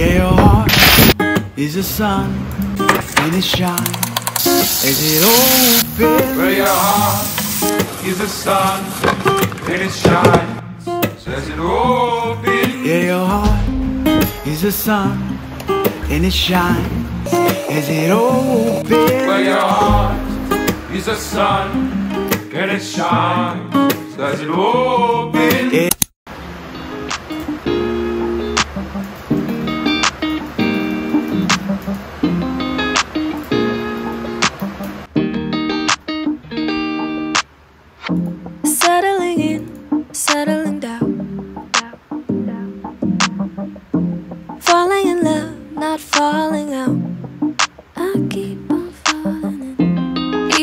Yeah, your heart is the sun and it shines as it opens. Where your heart is the sun and it shines Says it opens Yeah, your heart is the sun and it shines as it opens. Where your heart is the sun and it shines Says it opens Yeah.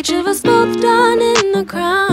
Each of us both done in the crown.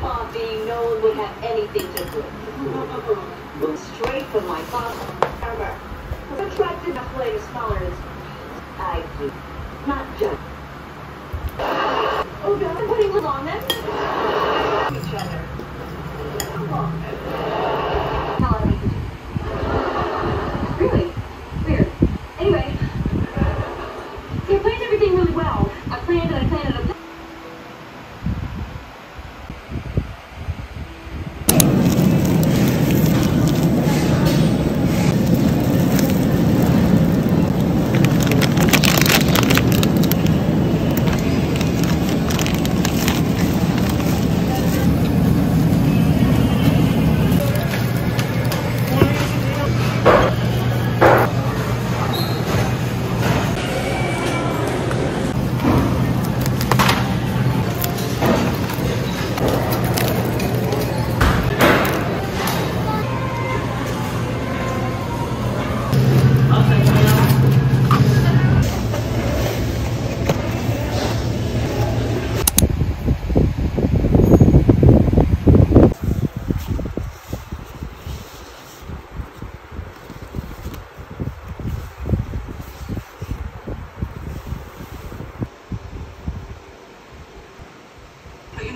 Coffee. No one would have anything to do. Straight from my father. A plate smaller I do. Not just. Oh God, putting was on them. Each other. Melody.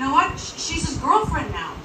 know what? She's his girlfriend now.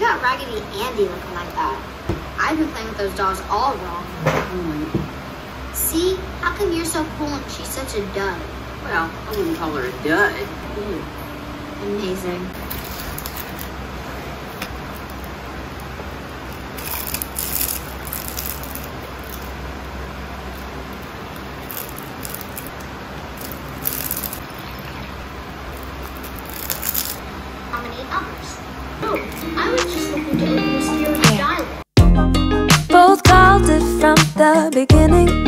Got Raggedy Andy looking like that? I've been playing with those dolls all wrong. See? How come you're so cool and she's such a dud? Well, I wouldn't call her a dud. Amazing. How many hours? Oh, I was just looking to open the security dial. Both called it from the beginning.